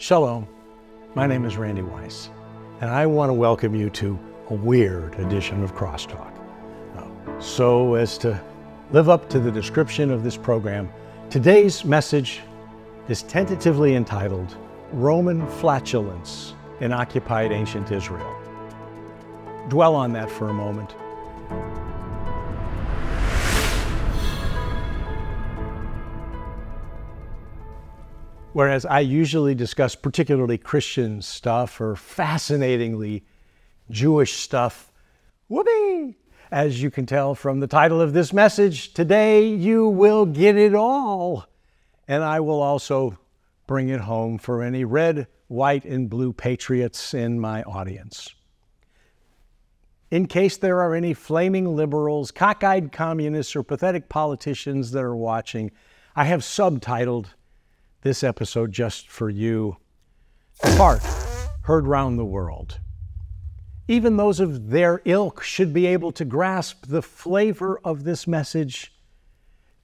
Shalom. My name is Randy Weiss, and I want to welcome you to a weird edition of Crosstalk. Now, so, as to live up to the description of this program, today's message is tentatively entitled Roman Flatulence in Occupied Ancient Israel. Dwell on that for a moment. Whereas I usually discuss particularly Christian stuff or fascinatingly Jewish stuff, whoopee! As you can tell from the title of this message, today you will get it all. And I will also bring it home for any red, white, and blue patriots in my audience. In case there are any flaming liberals, cockeyed communists, or pathetic politicians that are watching, I have subtitled this episode just for you. Part heard round the world. Even those of their ilk should be able to grasp the flavor of this message.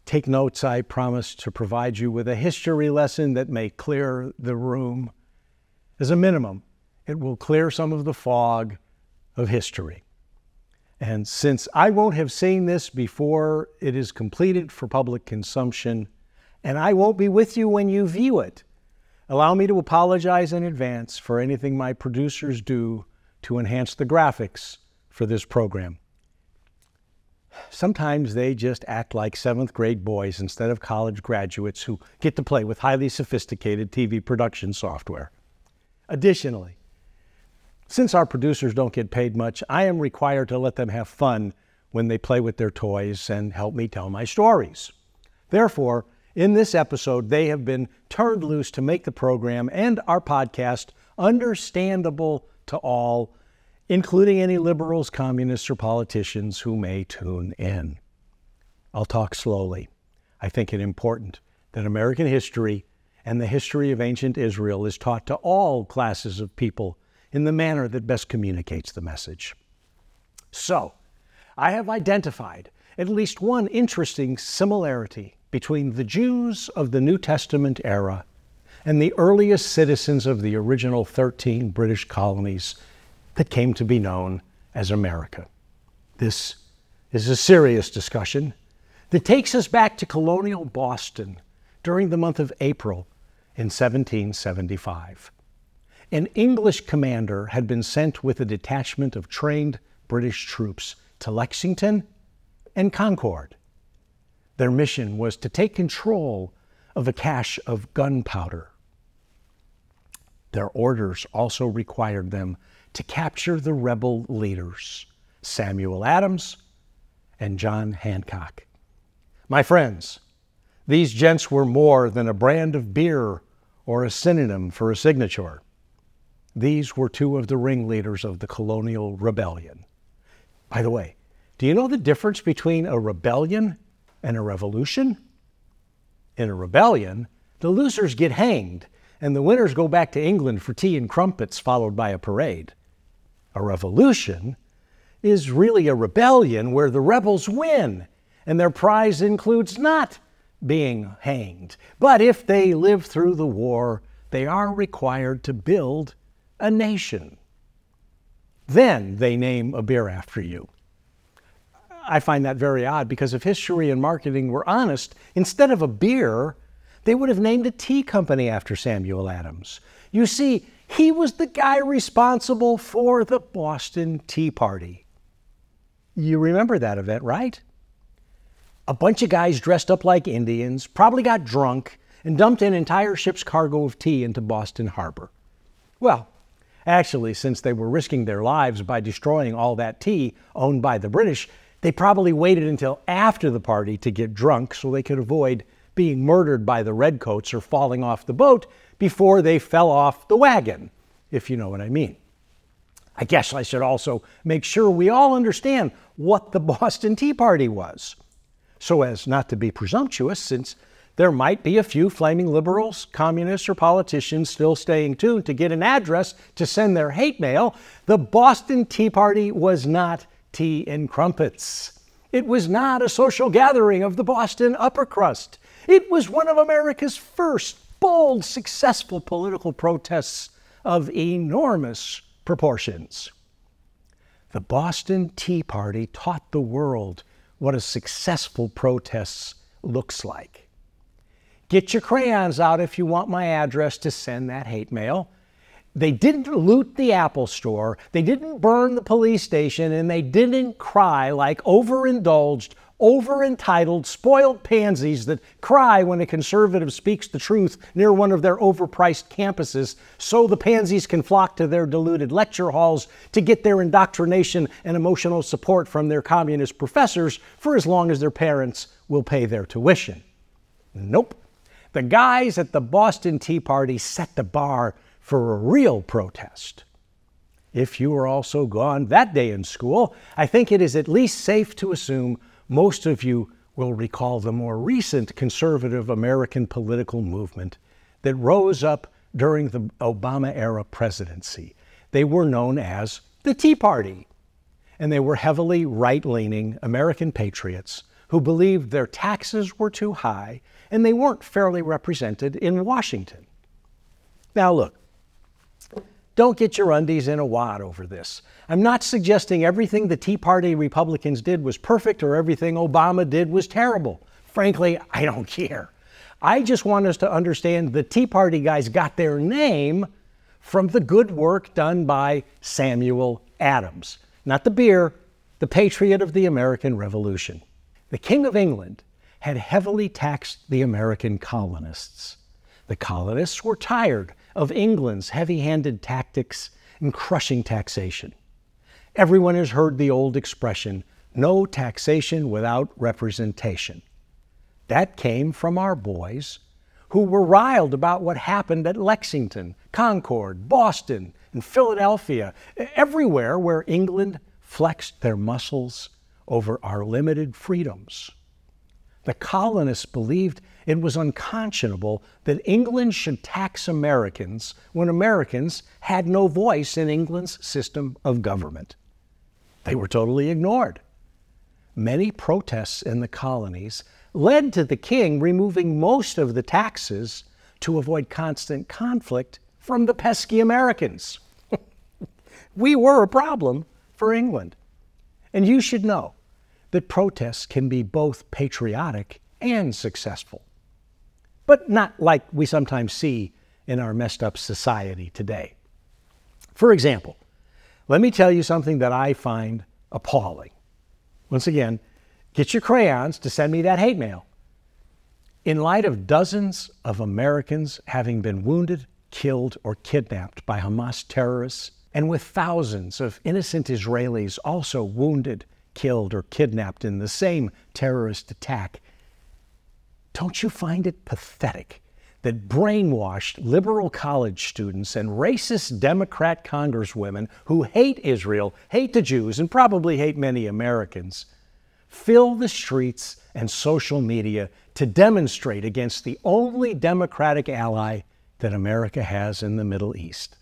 Take notes, I promise to provide you with a history lesson that may clear the room. As a minimum, it will clear some of the fog of history. And since I won't have seen this before it is completed for public consumption, and I won't be with you when you view it. Allow me to apologize in advance for anything my producers do to enhance the graphics for this program. Sometimes they just act like seventh grade boys instead of college graduates who get to play with highly sophisticated TV production software. Additionally, since our producers don't get paid much, I am required to let them have fun when they play with their toys and help me tell my stories. Therefore, in this episode, they have been turned loose to make the program and our podcast understandable to all, including any liberals, communists, or politicians who may tune in. I'll talk slowly. I think it important that American history and the history of ancient Israel is taught to all classes of people in the manner that best communicates the message. So, I have identified at least one interesting similarity between the Jews of the New Testament era and the earliest citizens of the original 13 British colonies that came to be known as America. This is a serious discussion that takes us back to colonial Boston during the month of April in 1775. An English commander had been sent with a detachment of trained British troops to Lexington and Concord their mission was to take control of a cache of gunpowder. Their orders also required them to capture the rebel leaders, Samuel Adams and John Hancock. My friends, these gents were more than a brand of beer or a synonym for a signature. These were two of the ringleaders of the colonial rebellion. By the way, do you know the difference between a rebellion and a revolution? In a rebellion, the losers get hanged and the winners go back to England for tea and crumpets, followed by a parade. A revolution is really a rebellion where the rebels win and their prize includes not being hanged. But if they live through the war, they are required to build a nation. Then they name a beer after you. I find that very odd because if history and marketing were honest, instead of a beer, they would have named a tea company after Samuel Adams. You see, he was the guy responsible for the Boston Tea Party. You remember that event, right? A bunch of guys dressed up like Indians probably got drunk and dumped an entire ship's cargo of tea into Boston Harbor. Well, actually, since they were risking their lives by destroying all that tea owned by the British, they probably waited until after the party to get drunk so they could avoid being murdered by the redcoats or falling off the boat before they fell off the wagon, if you know what I mean. I guess I should also make sure we all understand what the Boston Tea Party was, so as not to be presumptuous, since there might be a few flaming liberals, communists, or politicians still staying tuned to get an address to send their hate mail. The Boston Tea Party was not tea and crumpets. It was not a social gathering of the Boston upper crust. It was one of America's first bold, successful political protests of enormous proportions. The Boston Tea Party taught the world what a successful protest looks like. Get your crayons out if you want my address to send that hate mail. They didn't loot the Apple store, they didn't burn the police station, and they didn't cry like overindulged, over entitled, spoiled pansies that cry when a conservative speaks the truth near one of their overpriced campuses, so the pansies can flock to their deluded lecture halls to get their indoctrination and emotional support from their communist professors for as long as their parents will pay their tuition. Nope. The guys at the Boston Tea Party set the bar for a real protest. If you were also gone that day in school, I think it is at least safe to assume most of you will recall the more recent conservative American political movement that rose up during the Obama era presidency. They were known as the Tea Party, and they were heavily right leaning American patriots who believed their taxes were too high and they weren't fairly represented in Washington. Now, look, don't get your undies in a wad over this. I'm not suggesting everything the Tea Party Republicans did was perfect or everything Obama did was terrible. Frankly, I don't care. I just want us to understand the Tea Party guys got their name from the good work done by Samuel Adams. Not the beer, the patriot of the American Revolution. The King of England had heavily taxed the American colonists. The colonists were tired of England's heavy handed tactics and crushing taxation. Everyone has heard the old expression no taxation without representation. That came from our boys who were riled about what happened at Lexington, Concord, Boston, and Philadelphia, everywhere where England flexed their muscles over our limited freedoms. The colonists believed it was unconscionable that England should tax Americans when Americans had no voice in England's system of government. They were totally ignored. Many protests in the colonies led to the king removing most of the taxes to avoid constant conflict from the pesky Americans. we were a problem for England. And you should know that protests can be both patriotic and successful but not like we sometimes see in our messed up society today. For example, let me tell you something that I find appalling. Once again, get your crayons to send me that hate mail. In light of dozens of Americans having been wounded, killed, or kidnapped by Hamas terrorists, and with thousands of innocent Israelis also wounded, killed, or kidnapped in the same terrorist attack don't you find it pathetic that brainwashed liberal college students and racist Democrat congresswomen who hate Israel, hate the Jews, and probably hate many Americans fill the streets and social media to demonstrate against the only Democratic ally that America has in the Middle East?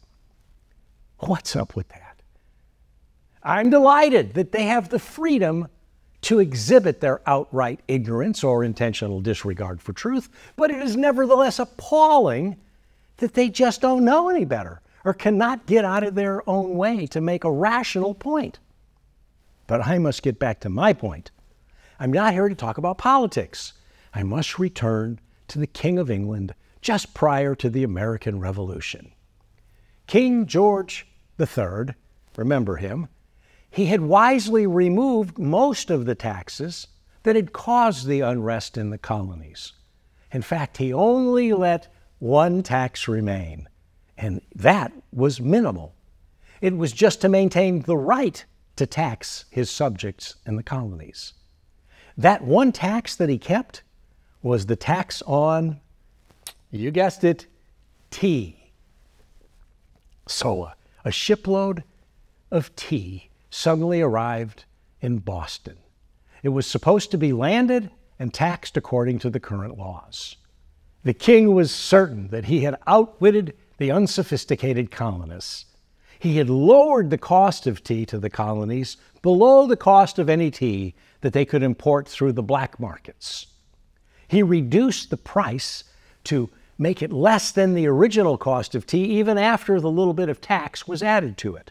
What's up with that? I'm delighted that they have the freedom to exhibit their outright ignorance or intentional disregard for truth, but it is nevertheless appalling that they just don't know any better or cannot get out of their own way to make a rational point. But I must get back to my point. I'm not here to talk about politics. I must return to the King of England just prior to the American Revolution. King George III, remember him, he had wisely removed most of the taxes that had caused the unrest in the colonies. In fact, he only let one tax remain, and that was minimal. It was just to maintain the right to tax his subjects in the colonies. That one tax that he kept was the tax on, you guessed it, tea. So, a, a shipload of tea suddenly arrived in Boston. It was supposed to be landed and taxed according to the current laws. The king was certain that he had outwitted the unsophisticated colonists. He had lowered the cost of tea to the colonies below the cost of any tea that they could import through the black markets. He reduced the price to make it less than the original cost of tea, even after the little bit of tax was added to it.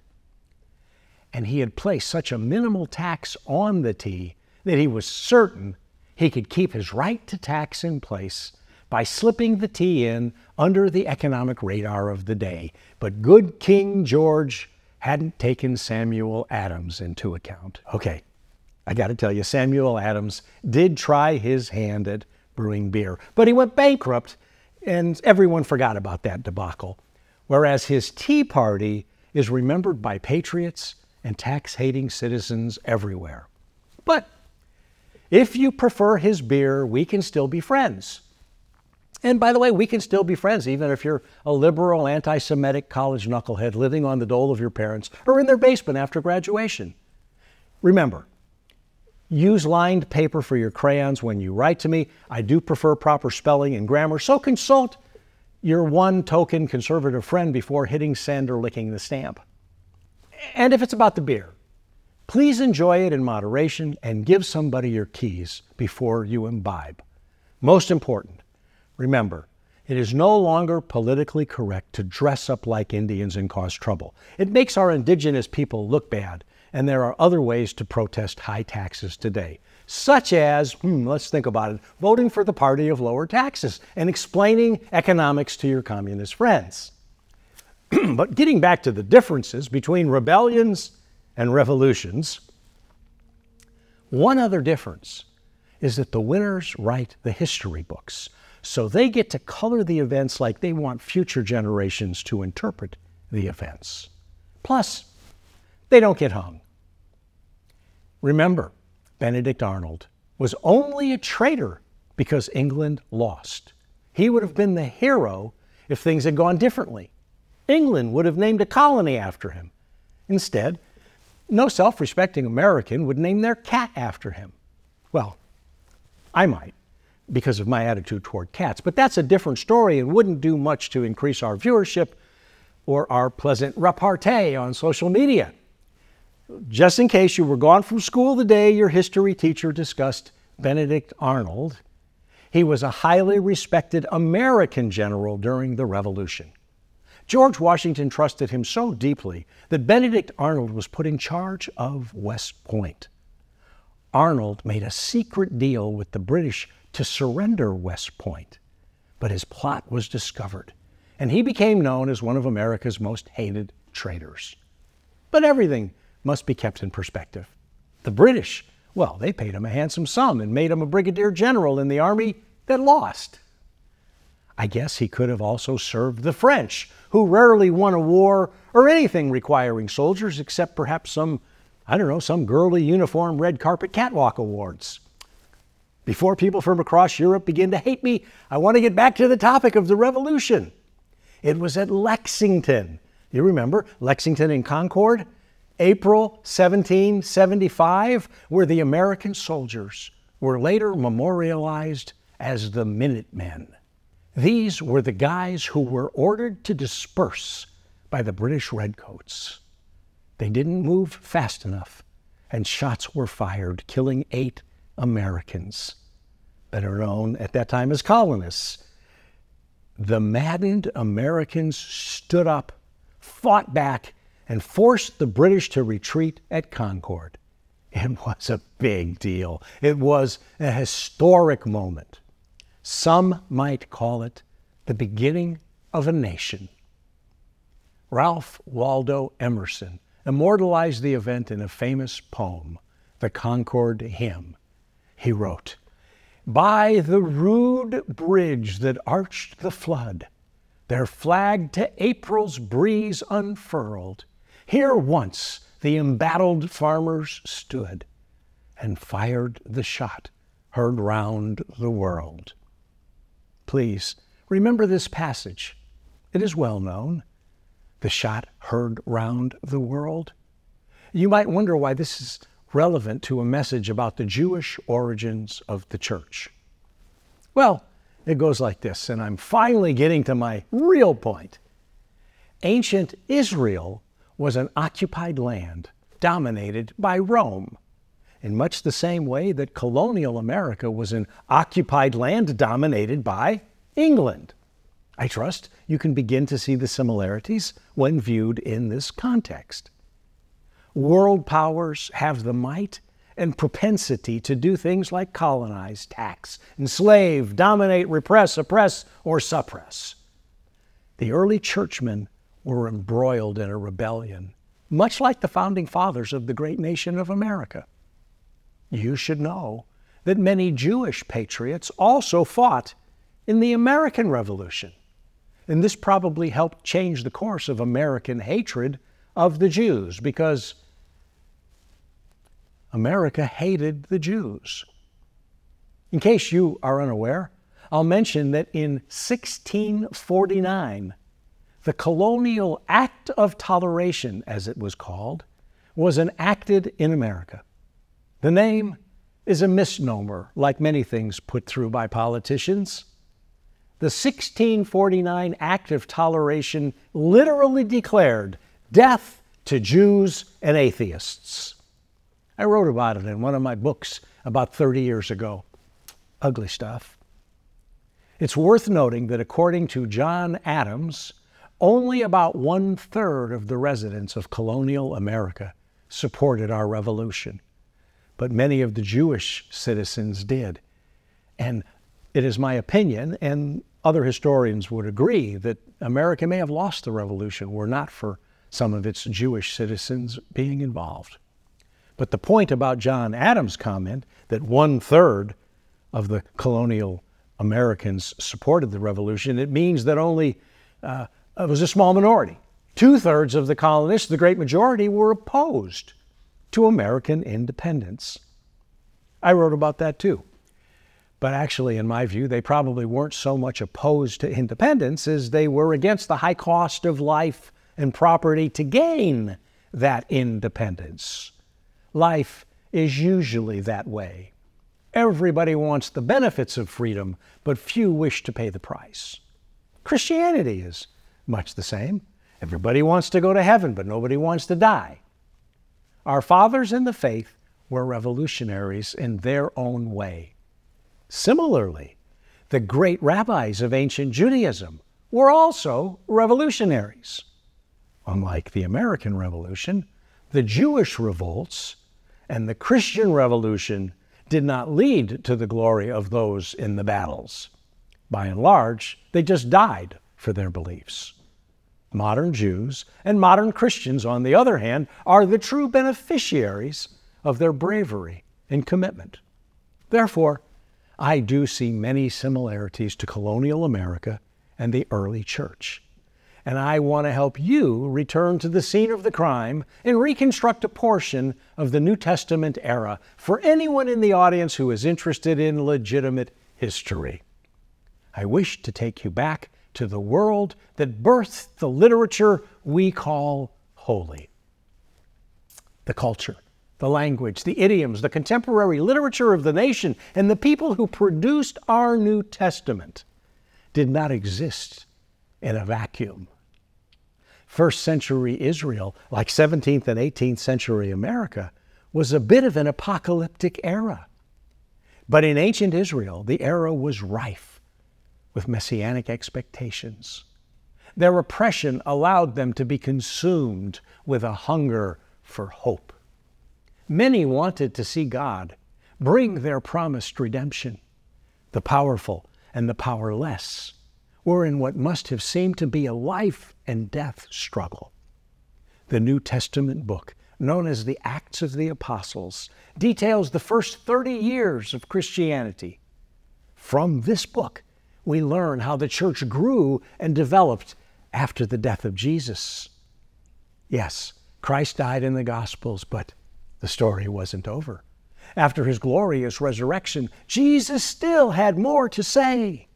And he had placed such a minimal tax on the tea that he was certain he could keep his right to tax in place by slipping the tea in under the economic radar of the day. But good King George hadn't taken Samuel Adams into account. Okay, I got to tell you, Samuel Adams did try his hand at brewing beer, but he went bankrupt and everyone forgot about that debacle. Whereas his Tea Party is remembered by patriots and tax hating citizens everywhere. But if you prefer his beer, we can still be friends. And by the way, we can still be friends even if you're a liberal, anti Semitic college knucklehead living on the dole of your parents or in their basement after graduation. Remember, use lined paper for your crayons when you write to me. I do prefer proper spelling and grammar, so consult your one token conservative friend before hitting send or licking the stamp. And if it's about the beer, please enjoy it in moderation and give somebody your keys before you imbibe. Most important, Remember, it is no longer politically correct to dress up like Indians and cause trouble. It makes our indigenous people look bad, and there are other ways to protest high taxes today, such as, hmm, let's think about it, voting for the party of lower taxes and explaining economics to your communist friends. but getting back to the differences between rebellions and revolutions, one other difference is that the winners write the history books so they get to color the events like they want future generations to interpret the events. Plus, they don't get hung. Remember, Benedict Arnold was only a traitor because England lost. He would have been the hero if things had gone differently. England would have named a colony after him. Instead, no self respecting American would name their cat after him. Well, I might because of my attitude toward cats. But that's a different story and wouldn't do much to increase our viewership or our pleasant repartee on social media. Just in case you were gone from school the day your history teacher discussed Benedict Arnold, he was a highly respected American general during the Revolution. George Washington trusted him so deeply that Benedict Arnold was put in charge of West Point. Arnold made a secret deal with the British to surrender West Point. But his plot was discovered, and he became known as one of America's most hated traitors. But everything must be kept in perspective. The British, well, they paid him a handsome sum and made him a brigadier general in the army that lost. I guess he could have also served the French, who rarely won a war or anything requiring soldiers except perhaps some, I don't know, some girly uniform red carpet catwalk awards. Before people from across Europe begin to hate me, I want to get back to the topic of the revolution. It was at Lexington. You remember Lexington and Concord? April 1775, where the American soldiers were later memorialized as the Minutemen. These were the guys who were ordered to disperse by the British Redcoats. They didn't move fast enough, and shots were fired, killing eight Americans, better known at that time as colonists. The maddened Americans stood up, fought back, and forced the British to retreat at Concord. It was a big deal. It was a historic moment. Some might call it the beginning of a nation. Ralph Waldo Emerson immortalized the event in a famous poem, the Concord Hymn he wrote, By the rude bridge that arched the flood, their flag to April's breeze unfurled, here once the embattled farmers stood and fired the shot heard round the world. Please remember this passage. It is well known. The shot heard round the world. You might wonder why this is relevant to a message about the Jewish origins of the church? Well, it goes like this, and I'm finally getting to my real point. Ancient Israel was an occupied land dominated by Rome, in much the same way that colonial America was an occupied land dominated by England. I trust you can begin to see the similarities when viewed in this context. World powers have the might and propensity to do things like colonize, tax, enslave, dominate, repress, oppress, or suppress. The early churchmen were embroiled in a rebellion, much like the founding fathers of the great nation of America. You should know that many Jewish patriots also fought in the American Revolution. And this probably helped change the course of American hatred of the Jews because America hated the Jews. In case you are unaware, I'll mention that in 1649, the Colonial Act of Toleration, as it was called, was enacted in America. The name is a misnomer, like many things put through by politicians. The 1649 Act of Toleration literally declared death to Jews and atheists. I wrote about it in one of my books about 30 years ago. Ugly stuff. It's worth noting that according to John Adams, only about one third of the residents of colonial America supported our revolution, but many of the Jewish citizens did. And it is my opinion, and other historians would agree, that America may have lost the revolution were not for some of its Jewish citizens being involved. But the point about John Adams' comment that one third of the colonial Americans supported the revolution, it means that only uh, it was a small minority. Two thirds of the colonists, the great majority, were opposed to American independence. I wrote about that too. But actually, in my view, they probably weren't so much opposed to independence as they were against the high cost of life and property to gain that independence. Life is usually that way. Everybody wants the benefits of freedom, but few wish to pay the price. Christianity is much the same. Everybody wants to go to heaven, but nobody wants to die. Our fathers in the faith were revolutionaries in their own way. Similarly, the great rabbis of ancient Judaism were also revolutionaries. Unlike the American Revolution, the Jewish revolts and the Christian Revolution did not lead to the glory of those in the battles. By and large, they just died for their beliefs. Modern Jews and modern Christians, on the other hand, are the true beneficiaries of their bravery and commitment. Therefore, I do see many similarities to colonial America and the early church and I want to help you return to the scene of the crime and reconstruct a portion of the New Testament era for anyone in the audience who is interested in legitimate history. I wish to take you back to the world that birthed the literature we call holy. The culture, the language, the idioms, the contemporary literature of the nation, and the people who produced our New Testament did not exist in a vacuum. First century Israel, like 17th and 18th century America, was a bit of an apocalyptic era. But in ancient Israel, the era was rife with messianic expectations. Their oppression allowed them to be consumed with a hunger for hope. Many wanted to see God bring their promised redemption. The powerful and the powerless were in what must have seemed to be a life and death struggle. The New Testament book, known as the Acts of the Apostles, details the first 30 years of Christianity. From this book, we learn how the church grew and developed after the death of Jesus. Yes, Christ died in the Gospels, but the story wasn't over. After his glorious resurrection, Jesus still had more to say.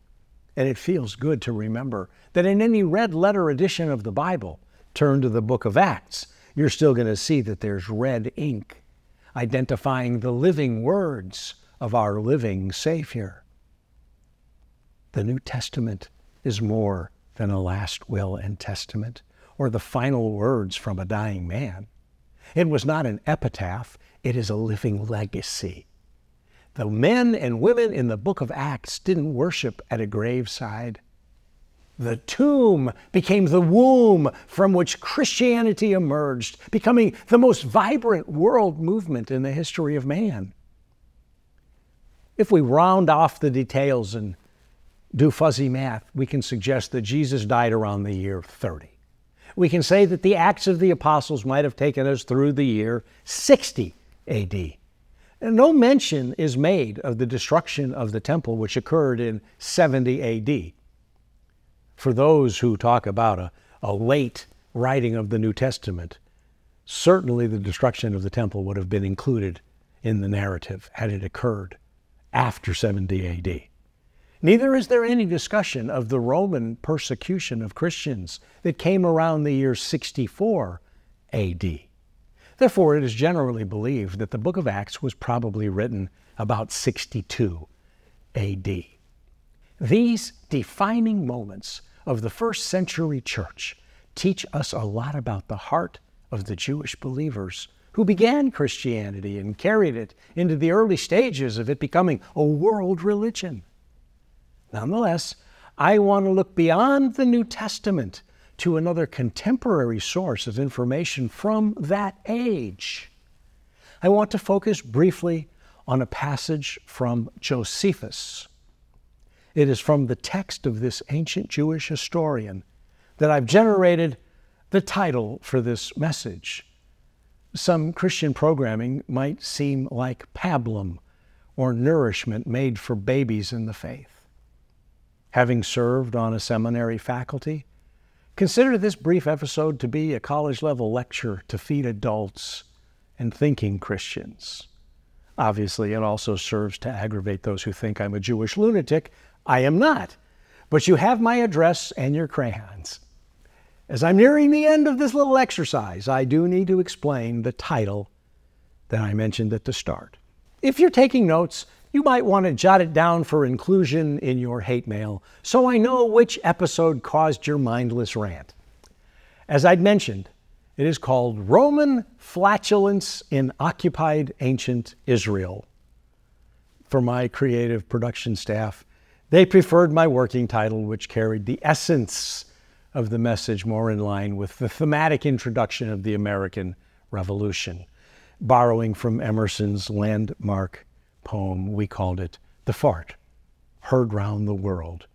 And it feels good to remember that in any red letter edition of the Bible, turn to the book of Acts, you're still going to see that there's red ink identifying the living words of our living Savior. The New Testament is more than a last will and testament or the final words from a dying man. It was not an epitaph, it is a living legacy the men and women in the book of Acts didn't worship at a graveside. The tomb became the womb from which Christianity emerged, becoming the most vibrant world movement in the history of man. If we round off the details and do fuzzy math, we can suggest that Jesus died around the year 30. We can say that the Acts of the Apostles might have taken us through the year 60 AD. No mention is made of the destruction of the temple, which occurred in 70 AD. For those who talk about a, a late writing of the New Testament, certainly the destruction of the temple would have been included in the narrative had it occurred after 70 AD. Neither is there any discussion of the Roman persecution of Christians that came around the year 64 AD. Therefore, it is generally believed that the book of Acts was probably written about 62 AD. These defining moments of the first century church teach us a lot about the heart of the Jewish believers who began Christianity and carried it into the early stages of it becoming a world religion. Nonetheless, I want to look beyond the New Testament to another contemporary source of information from that age. I want to focus briefly on a passage from Josephus. It is from the text of this ancient Jewish historian that I've generated the title for this message. Some Christian programming might seem like pablum or nourishment made for babies in the faith. Having served on a seminary faculty, consider this brief episode to be a college level lecture to feed adults and thinking Christians. Obviously, it also serves to aggravate those who think I'm a Jewish lunatic I am not. But you have my address and your crayons. As I'm nearing the end of this little exercise, I do need to explain the title that I mentioned at the start. If you're taking notes, you might want to jot it down for inclusion in your hate mail so I know which episode caused your mindless rant. As I'd mentioned, it is called Roman Flatulence in Occupied Ancient Israel. For my creative production staff, they preferred my working title, which carried the essence of the message more in line with the thematic introduction of the American Revolution. Borrowing from Emerson's landmark poem, we called it The Fart, heard round the world,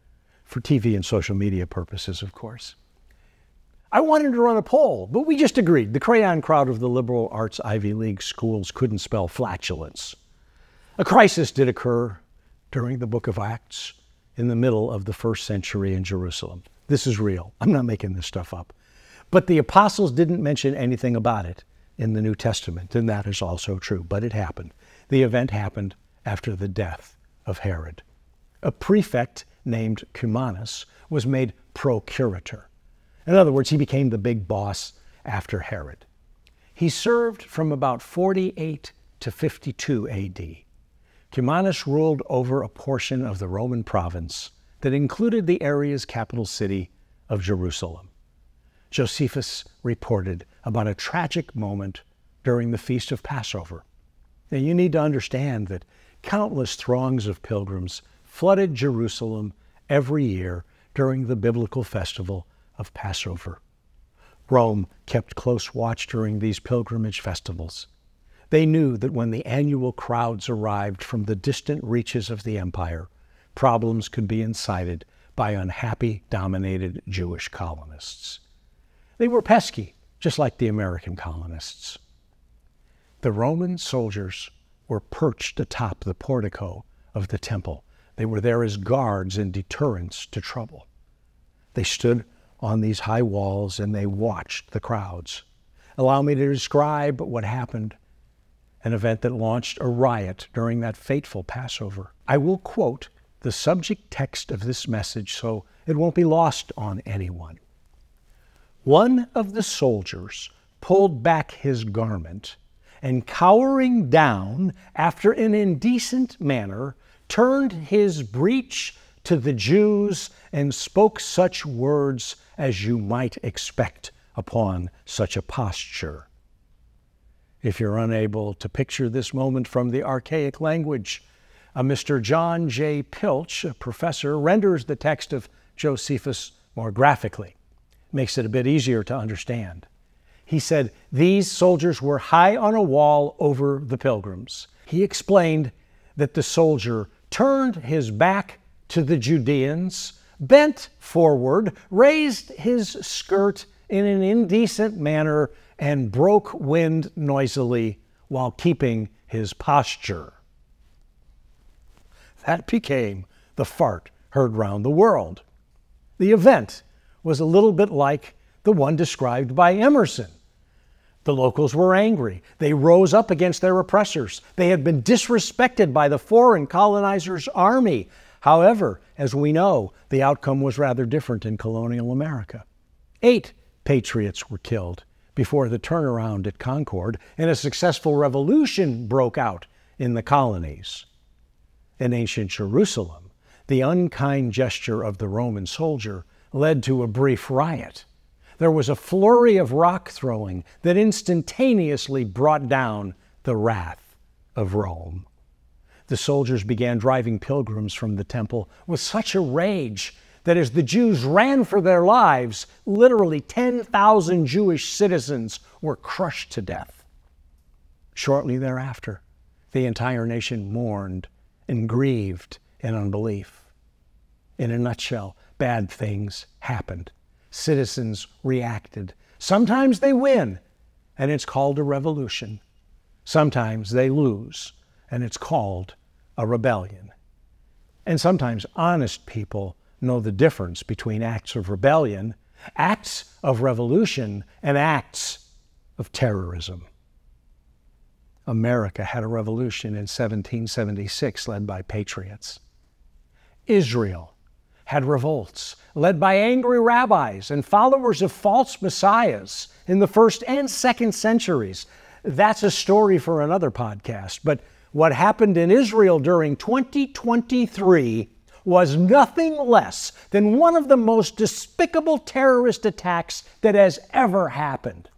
for TV and social media purposes, of course. I wanted to run a poll, but we just agreed the crayon crowd of the liberal arts Ivy League schools couldn't spell flatulence. A crisis did occur during the book of Acts in the middle of the first century in Jerusalem. This is real. I'm not making this stuff up. But the apostles didn't mention anything about it in the New Testament, and that is also true. But it happened. The event happened after the death of Herod. A prefect named Cumanus was made procurator. In other words, he became the big boss after Herod. He served from about 48 to 52 AD. Cumanus ruled over a portion of the Roman province that included the area's capital city of Jerusalem. Josephus reported about a tragic moment during the Feast of Passover. Now, you need to understand that countless throngs of pilgrims flooded Jerusalem every year during the biblical festival of Passover. Rome kept close watch during these pilgrimage festivals. They knew that when the annual crowds arrived from the distant reaches of the empire, problems could be incited by unhappy, dominated Jewish colonists. They were pesky, just like the American colonists. The Roman soldiers were perched atop the portico of the temple. They were there as guards and deterrents to trouble. They stood on these high walls and they watched the crowds. Allow me to describe what happened an event that launched a riot during that fateful Passover. I will quote the subject text of this message so it won't be lost on anyone. One of the soldiers pulled back his garment and, cowering down after an indecent manner, turned his breech to the Jews and spoke such words as you might expect upon such a posture. If you're unable to picture this moment from the archaic language, a Mr. John J. Pilch, a professor, renders the text of Josephus more graphically. Makes it a bit easier to understand. He said, These soldiers were high on a wall over the pilgrims. He explained that the soldier turned his back to the Judeans, bent forward, raised his skirt in an indecent manner, and broke wind noisily while keeping his posture. That became the fart heard round the world. The event was a little bit like the one described by Emerson. The locals were angry. They rose up against their oppressors. They had been disrespected by the foreign colonizers' army. However, as we know, the outcome was rather different in colonial America. Eight patriots were killed before the turnaround at Concord, and a successful revolution broke out in the colonies. In ancient Jerusalem, the unkind gesture of the Roman soldier led to a brief riot there was a flurry of rock throwing that instantaneously brought down the wrath of Rome. The soldiers began driving pilgrims from the temple with such a rage that as the Jews ran for their lives, literally 10,000 Jewish citizens were crushed to death. Shortly thereafter, the entire nation mourned and grieved in unbelief. In a nutshell, bad things happened citizens reacted. Sometimes they win, and it's called a revolution. Sometimes they lose, and it's called a rebellion. And sometimes honest people know the difference between acts of rebellion, acts of revolution, and acts of terrorism. America had a revolution in 1776 led by patriots. Israel had revolts led by angry rabbis and followers of false messiahs in the first and second centuries. That's a story for another podcast. But what happened in Israel during 2023 was nothing less than one of the most despicable terrorist attacks that has ever happened.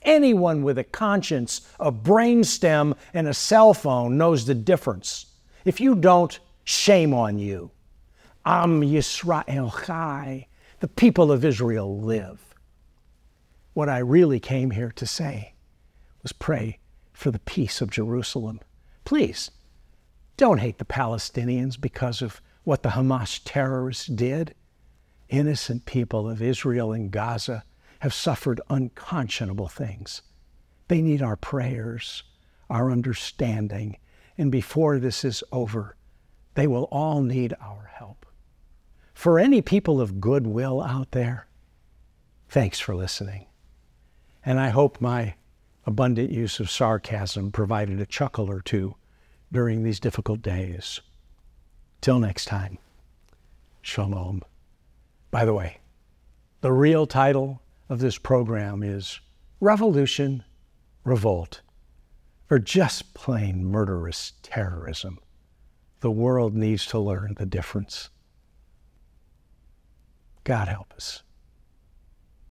Anyone with a conscience, a brainstem, and a cell phone knows the difference. If you don't, shame on you. Am Yisrael Chai. The people of Israel live. What I really came here to say was pray for the peace of Jerusalem. Please, don't hate the Palestinians because of what the Hamas terrorists did. Innocent people of Israel and Gaza have suffered unconscionable things. They need our prayers, our understanding, and before this is over, they will all need our help. For any people of goodwill out there, thanks for listening. And I hope my abundant use of sarcasm provided a chuckle or two during these difficult days. Till next time, Shalom. By the way, the real title of this program is Revolution, Revolt, or just plain murderous terrorism. The world needs to learn the difference. God help us.